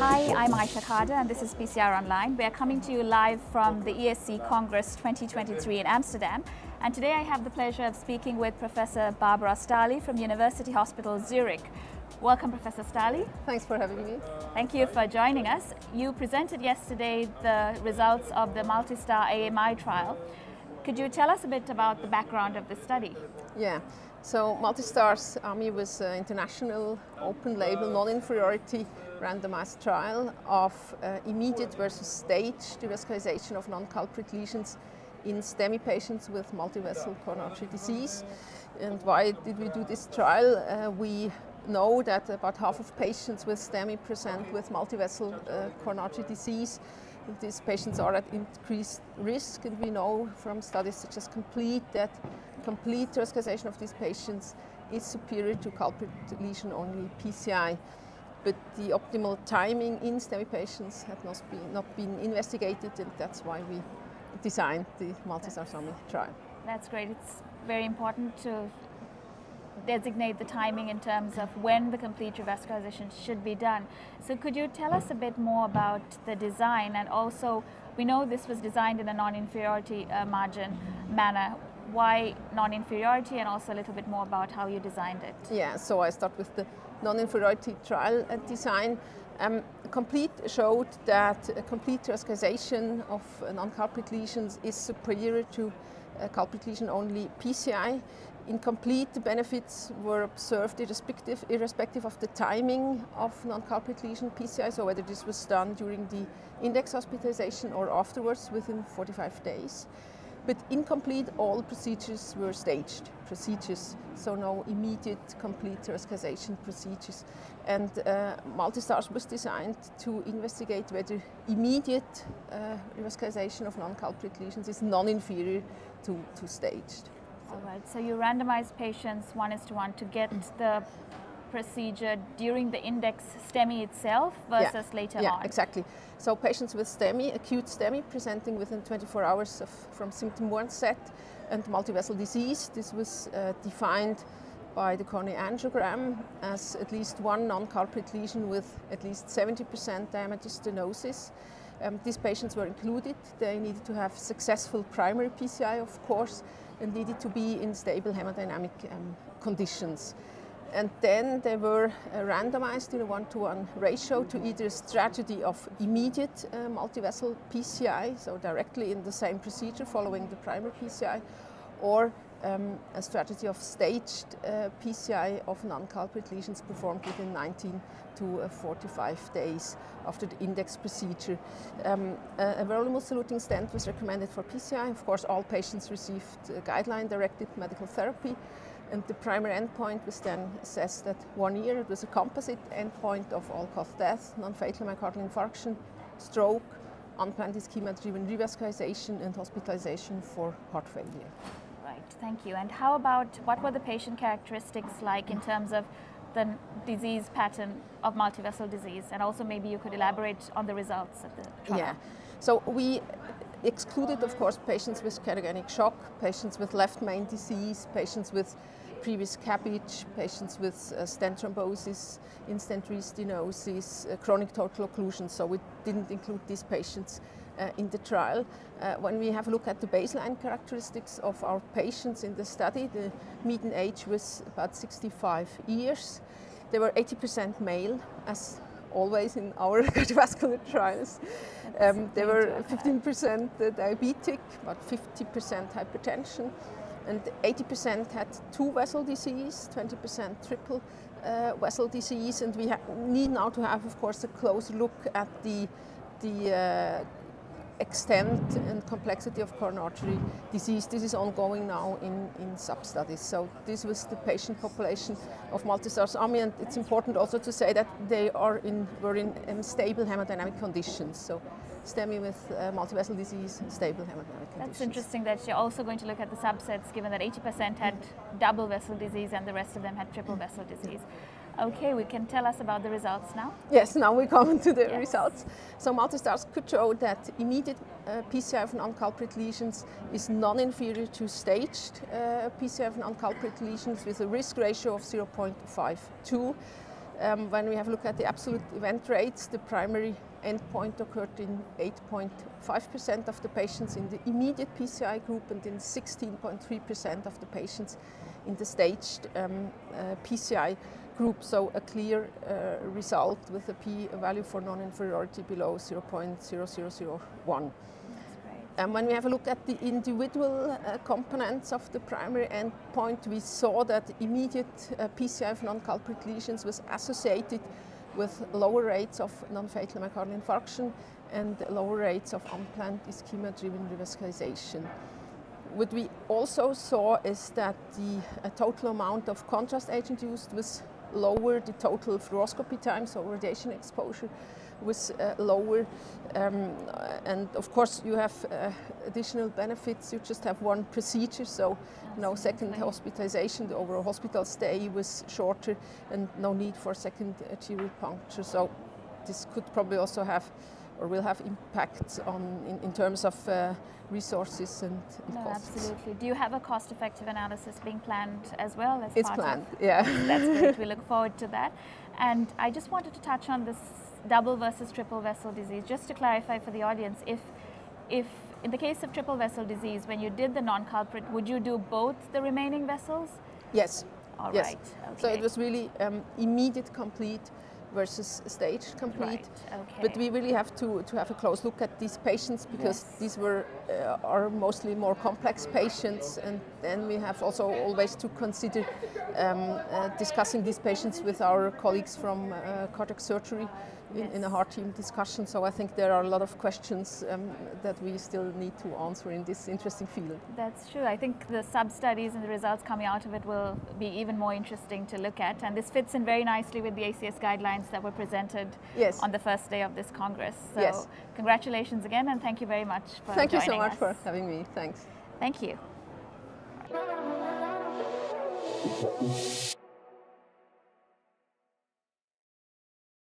Hi, I'm Aaysha Cader and this is PCR Online. We are coming to you live from the ESC Congress 2023 in Amsterdam. And today I have the pleasure of speaking with Professor Barbara Stahli from University Hospital Zurich. Welcome, Professor Stahli. Thanks for having me. Thank you for joining us. You presented yesterday the results of the Multistars AMI trial. Could you tell us a bit about the background of the study? Yeah. So Multistars AMI was an international open label non-inferiority randomized trial of uh, immediate versus staged revascularization of non-culprit lesions in STEMI patients with multivessel coronary disease. And why did we do this trial? Uh, we know that about half of patients with STEMI present with multivessel uh, coronary disease. These patients are at increased risk, and we know from studies such as COMPLETE that complete revascularization of these patients is superior to culprit lesion only PCI. But the optimal timing in STEMI patients had not been, not been investigated, and that's why we designed the Multistars AMI trial. That's great. It's very important to designate the timing in terms of when the complete revascularization should be done. So could you tell us a bit more about the design and also we know this was designed in a non-inferiority uh, margin manner. Why non-inferiority and also a little bit more about how you designed it? Yeah, so I start with the non-inferiority trial uh, design. Um, complete showed that a complete revascularization of uh, non-culprit lesions is superior to culprit lesion only PCI incomplete benefits were observed irrespective, irrespective of the timing of non-culprit lesion PCI, so whether this was done during the index hospitalization or afterwards within 45 days. But incomplete, all procedures were staged procedures, so no immediate complete revascularization procedures. And uh, Multistars was designed to investigate whether immediate uh, of non-culprit lesions is non-inferior to, to staged. All right, so you randomize patients one is to one to get the procedure during the index STEMI itself versus yeah. later yeah, on? exactly. So patients with STEMI, acute STEMI, presenting within 24 hours of, from symptom onset and multivessel disease. This was uh, defined by the coronary angiogram as at least one non-culprit lesion with at least 70% diameter stenosis. Um, these patients were included. They needed to have successful primary PCI, of course, and needed to be in stable hemodynamic um, conditions. And then they were uh, randomized in a one-to-one ratio to either a strategy of immediate uh, multivessel PCI, so directly in the same procedure following the primary PCI, or um, a strategy of staged uh, PCI of non-culprit lesions performed within 19 to uh, 45 days after the index procedure. Um, a, volume saluting stent was recommended for PCI. Of course, all patients received uh, guideline-directed medical therapy. And the primary endpoint was then assessed at one year. It was a composite endpoint of all-cause death, non-fatal myocardial infarction, stroke, unplanned ischemia-driven revascularization, and hospitalization for heart failure. Right, thank you. And how about what were the patient characteristics like in terms of the disease pattern of multivessel disease? And also maybe you could elaborate on the results of the trial. Yeah. So we excluded, of course, patients with cardiogenic shock, patients with left main disease, patients with previous CABG, patients with uh, stent thrombosis, in-stent restenosis, uh, chronic total occlusion. So we didn't include these patients uh, in the trial. Uh, when we have a look at the baseline characteristics of our patients in the study, the median age was about 65 years. They were 80% male, as always in our cardiovascular trials. Um, they were 15% diabetic, about 50% hypertension, and 80% had two vessel disease, 20% triple uh, vessel disease, and we need now to have, of course, a closer look at the the uh, extent and complexity of coronary artery disease. This is ongoing now in, in sub-studies. So this was the patient population of Multistars AMI and it's important also to say that they are in, were in um, stable hemodynamic conditions. So STEMI with uh, multivessel disease, stable hemodynamic conditions. That's interesting that you're also going to look at the subsets given that 80% had double vessel disease and the rest of them had triple vessel disease. Okay, we can tell us about the results now? Yes, now we come to the yes. results. So Multistars could show that immediate uh, PCI of non-culprit lesions is non-inferior to staged uh, PCI of non-culprit lesions with a risk ratio of 0.52. Um, when we have a look at the absolute event rates, the primary endpoint occurred in 8.5% of the patients in the immediate PCI group and in 16.3% of the patients in the staged um, uh, PCI group. So a clear uh, result with a p-value for non-inferiority below 0.0001. And when we have a look at the individual uh, components of the primary endpoint, we saw that immediate uh, PCI of non-culprit lesions was associated with lower rates of non-fatal myocardial infarction and lower rates of unplanned ischemia-driven revascularization. What we also saw is that the uh, total amount of contrast agent used was lower, the total fluoroscopy time, so radiation exposure, was uh, lower. Um, and of course, you have uh, additional benefits. You just have one procedure, so Absolutely. no second hospitalization. The overall hospital stay was shorter, and no need for second arterial puncture. So this could probably also have or will have impacts on in, in terms of uh, resources and, and no, costs. Absolutely. Do you have a cost-effective analysis being planned as well as it's planned, of? yeah. That's great. We look forward to that. And I just wanted to touch on this double versus triple vessel disease. Just to clarify for the audience, if, if in the case of triple vessel disease, when you did the non-culprit, would you do both the remaining vessels? Yes. All yes. right. Okay. So it was really um, immediate complete versus stage complete. Right. Okay. But we really have to, to have a close look at these patients because yes. these were uh, are mostly more complex patients, and then we have also always to consider um, uh, discussing these patients with our colleagues from uh, cardiac surgery in, yes. in, a heart team discussion. So I think there are a lot of questions um, that we still need to answer in this interesting field. That's true. I think the sub studies and the results coming out of it will be even more interesting to look at, and this fits in very nicely with the ACS guidelines that were presented yes. on the first day of this congress. So yes. congratulations again, and thank you very much for Thank you so much us. for having me. Thanks. Thank you.